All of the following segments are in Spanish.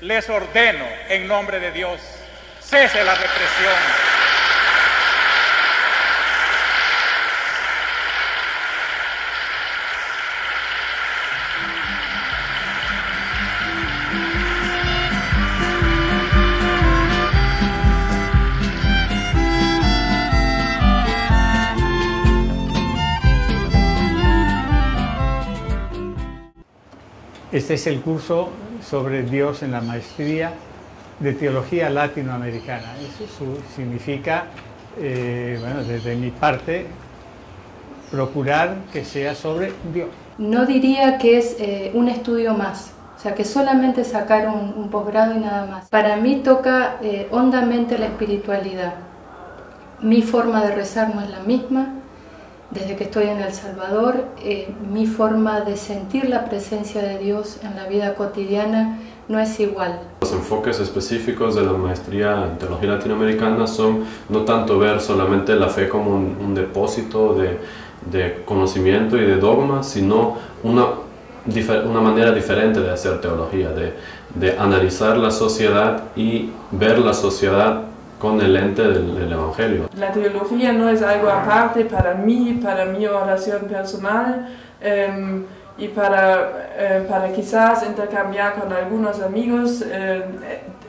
les ordeno en nombre de Dios, cese la represión. Este es el curso sobre Dios en la maestría de teología latinoamericana. Eso significa, eh, bueno, desde mi parte, procurar que sea sobre Dios. No diría que es eh, un estudio más, o sea, que solamente sacar un, posgrado y nada más. Para mí toca eh, hondamente la espiritualidad. Mi forma de rezar no es la misma, desde que estoy en El Salvador, eh, mi forma de sentir la presencia de Dios en la vida cotidiana no es igual. Los enfoques específicos de la maestría en teología latinoamericana son no tanto ver solamente la fe como un, depósito de, de, conocimiento y de dogma, sino una, una manera diferente de hacer teología, de, de analizar la sociedad y ver la sociedad con el ente del, Evangelio. La teología no es algo aparte para mí, para mi oración personal em, y para, eh, para quizás intercambiar con algunos amigos eh,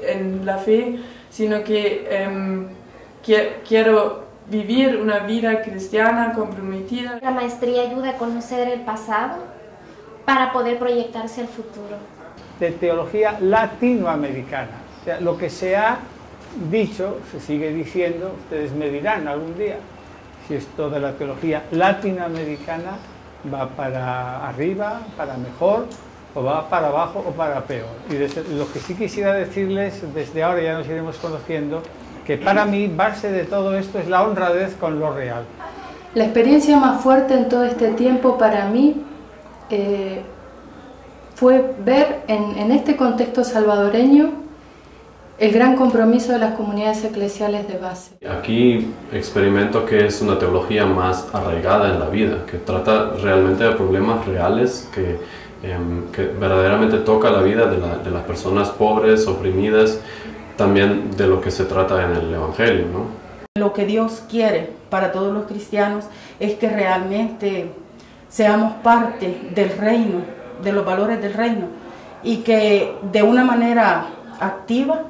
en la fe, sino que quiero vivir una vida cristiana comprometida. La maestría ayuda a conocer el pasado para poder proyectarse al futuro. De teología latinoamericana, o sea, lo que se ha dicho, se sigue diciendo, ustedes me dirán algún día si esto de la teología latinoamericana va para arriba, para mejor, o va para abajo o para peor. Y lo que sí quisiera decirles, desde ahora ya nos iremos conociendo, que para mí base de todo esto es la honradez con lo real. La experiencia más fuerte en todo este tiempo para mí eh, fue ver en este contexto salvadoreño el gran compromiso de las comunidades eclesiales de base. Aquí experimento que es una teología más arraigada en la vida, que trata realmente de problemas reales, que, em, verdaderamente toca la vida de, las personas pobres, oprimidas, también de lo que se trata en el Evangelio. Lo que Dios quiere para todos los cristianos es que realmente seamos parte del reino, de los valores del reino, y que de una manera activa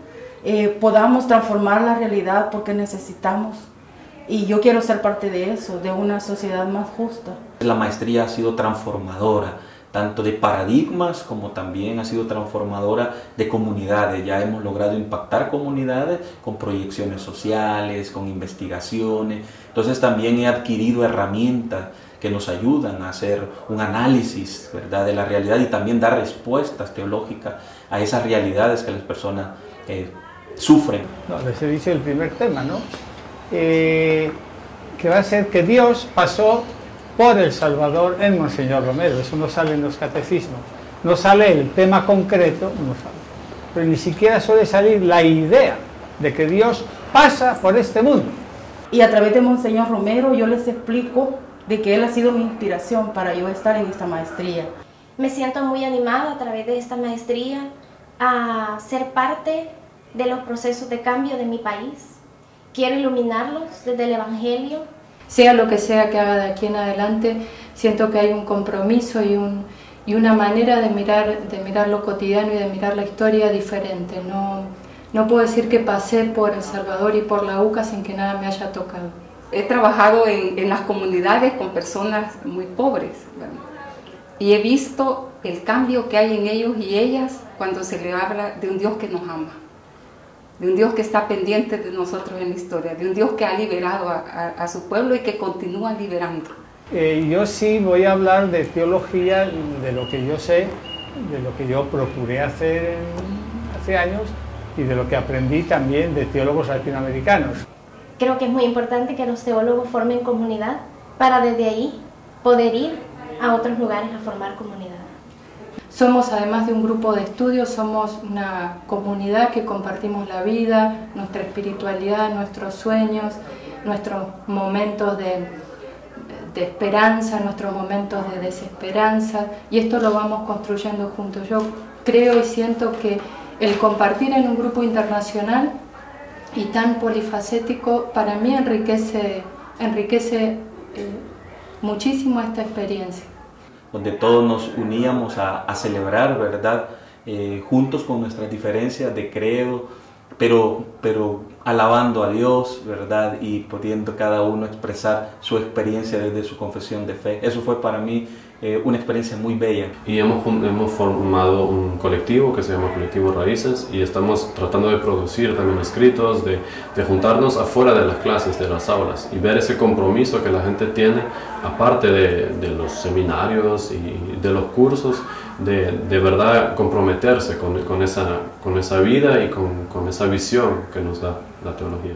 eh, podamos transformar la realidad porque necesitamos. Y yo quiero ser parte de eso, de una sociedad más justa. La maestría ha sido transformadora, tanto de paradigmas como también ha sido transformadora de comunidades. Ya hemos logrado impactar comunidades con proyecciones sociales, con investigaciones. Entonces también he adquirido herramientas que nos ayudan a hacer un análisis ¿verdad? de la realidad y también dar respuestas teológicas a esas realidades que las personas eh, sufren. No, se dice el primer tema, ¿no? Eh, que va a ser que Dios pasó por el Salvador en Monseñor Romero, eso no sale en los catecismos, no sale el tema concreto, no sale. pero ni siquiera suele salir la idea de que Dios pasa por este mundo. Y a través de Monseñor Romero yo les explico de que Él ha sido mi inspiración para yo estar en esta maestría. Me siento muy animada a través de esta maestría a ser parte de los procesos de cambio de mi país. Quiero iluminarlos desde el Evangelio. Sea lo que sea que haga de aquí en adelante, siento que hay un compromiso y, un, y una manera de mirar, de mirar lo cotidiano y de mirar la historia diferente. No, no puedo decir que pasé por El Salvador y por la UCA sin que nada me haya tocado. He trabajado en, en las comunidades con personas muy pobres y he visto el cambio que hay en ellos y ellas cuando se le habla de un Dios que nos ama de un Dios que está pendiente de nosotros en la historia, de un Dios que ha liberado a, su pueblo y que continúa liberando. Eh, yo sí voy a hablar de teología, de lo que yo sé, de lo que yo procuré hacer hace años y de lo que aprendí también de teólogos latinoamericanos. Creo que es muy importante que los teólogos formen comunidad para desde ahí poder ir a otros lugares a formar comunidad. Somos, además de un grupo de estudio, somos una comunidad que compartimos la vida, nuestra espiritualidad, nuestros sueños, nuestros momentos de, de esperanza, nuestros momentos de desesperanza, y esto lo vamos construyendo juntos. Yo creo y siento que el compartir en un grupo internacional y tan polifacético para mí enriquece, enriquece eh, muchísimo esta experiencia. Donde todos nos uníamos a, celebrar, ¿verdad? Eh, juntos con nuestras diferencias de credo, pero, pero alabando a Dios, ¿verdad? Y pudiendo cada uno expresar su experiencia desde su confesión de fe. Eso fue para mí eh, una experiencia muy bella. Y hemos, hemos formado un colectivo que se llama Colectivo Raíces y estamos tratando de producir también escritos, de, de juntarnos afuera de las clases, de las aulas y ver ese compromiso que la gente tiene, aparte de, de los seminarios y de los cursos, de, de verdad comprometerse con, con, esa, con esa vida y con, con esa visión que nos da la teología.